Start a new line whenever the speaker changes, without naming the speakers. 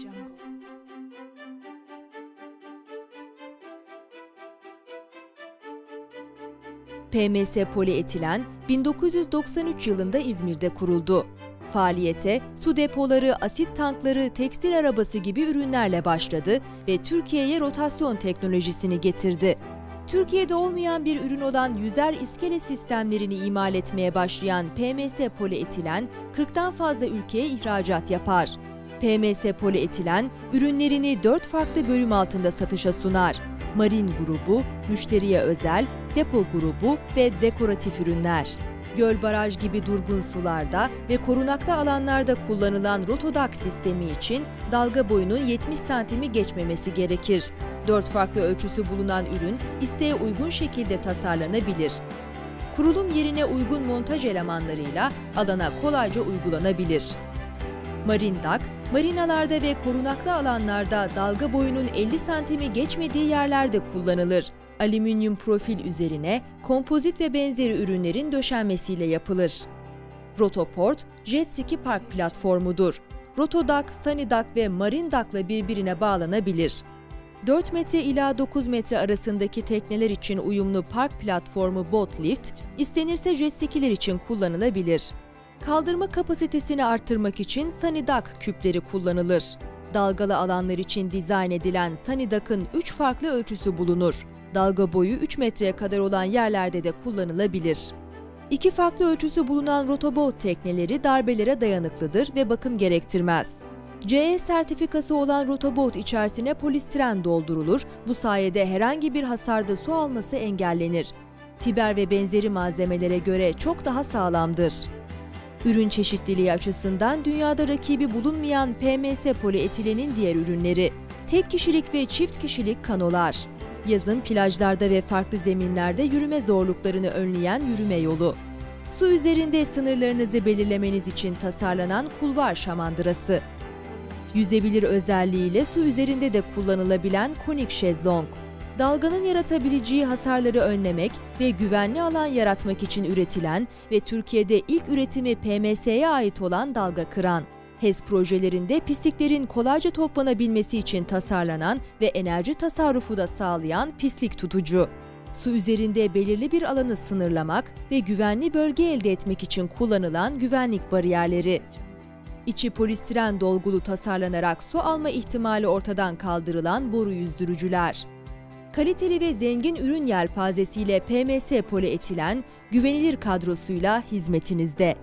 jungle. PMS Polietilen 1993 yılında İzmir'de kuruldu. Faaliyete su depoları, asit tankları, tekstil arabası gibi ürünlerle başladı ve Türkiye'ye rotasyon teknolojisini getirdi. Türkiye'de olmayan bir ürün olan yüzer iskele sistemlerini imal etmeye başlayan PMS Polietilen 40'tan fazla ülkeye ihracat yapar. PMS polietilen ürünlerini 4 farklı bölüm altında satışa sunar. Marin grubu, müşteriye özel, depo grubu ve dekoratif ürünler. Göl baraj gibi durgun sularda ve korunaklı alanlarda kullanılan rotodak sistemi için dalga boyunun 70 santimi geçmemesi gerekir. Dört farklı ölçüsü bulunan ürün isteğe uygun şekilde tasarlanabilir. Kurulum yerine uygun montaj elemanlarıyla alana kolayca uygulanabilir. Marindak, marinalarda ve korunaklı alanlarda dalga boyunun 50 santimi geçmediği yerlerde kullanılır. Alüminyum profil üzerine kompozit ve benzeri ürünlerin döşenmesiyle yapılır. Rotoport, jet ski park platformudur. Rotodak, Sanidak ve Marindak'la birbirine bağlanabilir. 4 metre ila 9 metre arasındaki tekneler için uyumlu park platformu Boat Lift, istenirse jet skiler için kullanılabilir. Kaldırma kapasitesini arttırmak için Sanidak küpleri kullanılır. Dalgalı alanlar için dizayn edilen Sanidak'ın 3 farklı ölçüsü bulunur. Dalga boyu 3 metreye kadar olan yerlerde de kullanılabilir. İki farklı ölçüsü bulunan rotoboat tekneleri darbelere dayanıklıdır ve bakım gerektirmez. CE sertifikası olan rotoboat içerisine polistiren doldurulur, bu sayede herhangi bir hasarda su alması engellenir. Fiber ve benzeri malzemelere göre çok daha sağlamdır. Ürün çeşitliliği açısından dünyada rakibi bulunmayan PMS polietilenin diğer ürünleri, tek kişilik ve çift kişilik kanolar, yazın plajlarda ve farklı zeminlerde yürüme zorluklarını önleyen yürüme yolu, su üzerinde sınırlarınızı belirlemeniz için tasarlanan kulvar şamandırası, yüzebilir özelliğiyle su üzerinde de kullanılabilen konik şezlong, dalganın yaratabileceği hasarları önlemek ve güvenli alan yaratmak için üretilen ve Türkiye'de ilk üretimi PMS'ye ait olan dalga kıran. HES projelerinde pisliklerin kolayca toplanabilmesi için tasarlanan ve enerji tasarrufu da sağlayan pislik tutucu. Su üzerinde belirli bir alanı sınırlamak ve güvenli bölge elde etmek için kullanılan güvenlik bariyerleri. İçi polistiren dolgulu tasarlanarak su alma ihtimali ortadan kaldırılan boru yüzdürücüler. Kaliteli ve zengin ürün yelpazesiyle PMS polietilen güvenilir kadrosuyla hizmetinizde.